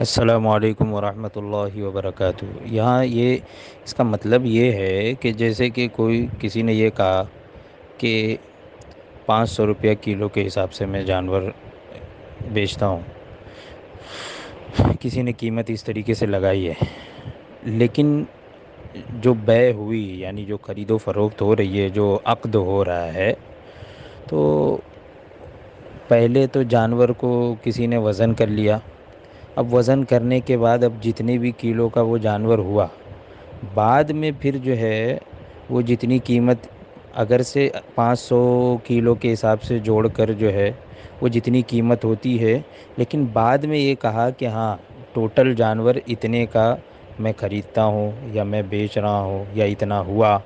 असलकम वरहमतुल्लाहि वबरकातुहू। यहाँ ये, इसका मतलब ये है कि जैसे कि कोई, किसी ने ये कहा कि पाँच सौ रुपया किलो के हिसाब से मैं जानवर बेचता हूँ। किसी ने कीमत इस तरीके से लगाई है। लेकिन जो बै हुई, यानी जो ख़रीदो फ़रोख्त हो रही है, जो अक़्द हो रहा है तो पहले तो जानवर को किसी ने वज़न कर लिया। अब वज़न करने के बाद अब जितने भी किलो का वो जानवर हुआ, बाद में फिर जो है, वो जितनी कीमत अगर से 500 किलो के हिसाब से जोड़कर जो है, वो जितनी कीमत होती है। लेकिन बाद में ये कहा कि हाँ टोटल जानवर इतने का मैं ख़रीदता हूँ या मैं बेच रहा हूँ या इतना हुआ।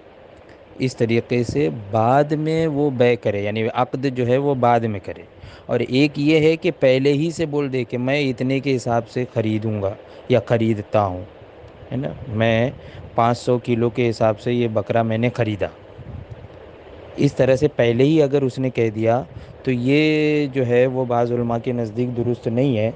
इस तरीके से बाद में वो बै करे, यानी अक़्द जो है वो बाद में करे। और एक ये है कि पहले ही से बोल दे कि मैं इतने के हिसाब से ख़रीदूँगा या ख़रीदता हूँ, है ना? मैं 500 किलो के हिसाब से ये बकरा मैंने ख़रीदा। इस तरह से पहले ही अगर उसने कह दिया तो ये जो है वो बाज़ के नज़दीक दुरुस्त नहीं है।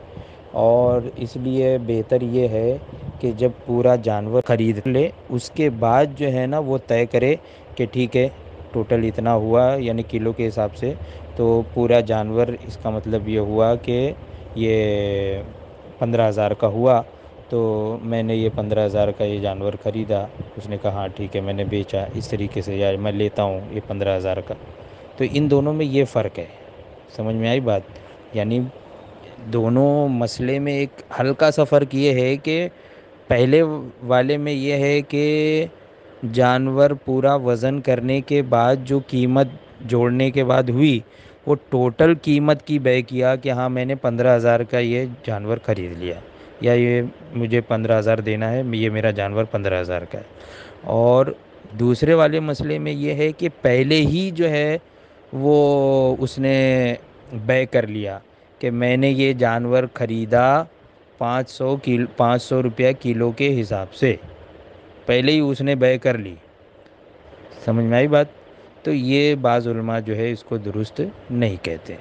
और इसलिए बेहतर ये है कि जब पूरा जानवर ख़रीद ले, उसके बाद जो है ना वो तय करे कि ठीक है टोटल इतना हुआ, यानी किलो के हिसाब से तो पूरा जानवर इसका मतलब ये हुआ कि ये पंद्रह हज़ार का हुआ तो मैंने ये पंद्रह हज़ार का ये जानवर ख़रीदा। उसने कहा हाँ ठीक है, मैंने बेचा, इस तरीके से, यार, मैं लेता हूँ ये पंद्रह हज़ार का। तो इन दोनों में ये फ़र्क है। समझ में आई बात? यानी दोनों मसले में एक हल्का सा फ़र्क ये है कि पहले वाले में ये है कि जानवर पूरा वज़न करने के बाद जो कीमत जोड़ने के बाद हुई, वो टोटल कीमत की बै किया कि हाँ मैंने पंद्रह हज़ार का ये जानवर ख़रीद लिया। या ये मुझे पंद्रह हज़ार देना है, ये मेरा जानवर पंद्रह हज़ार का है। और दूसरे वाले मसले में ये है कि पहले ही जो है, वो उसने बै कर लिया कि मैंने ये जानवर ख़रीदा पाँच सौ किलो, पाँच सौ रुपया किलो के हिसाब से। पहले ही उसने बह कर ली। समझ में आई बात? तो ये बाज़ जो है इसको दुरुस्त नहीं कहते।